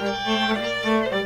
Música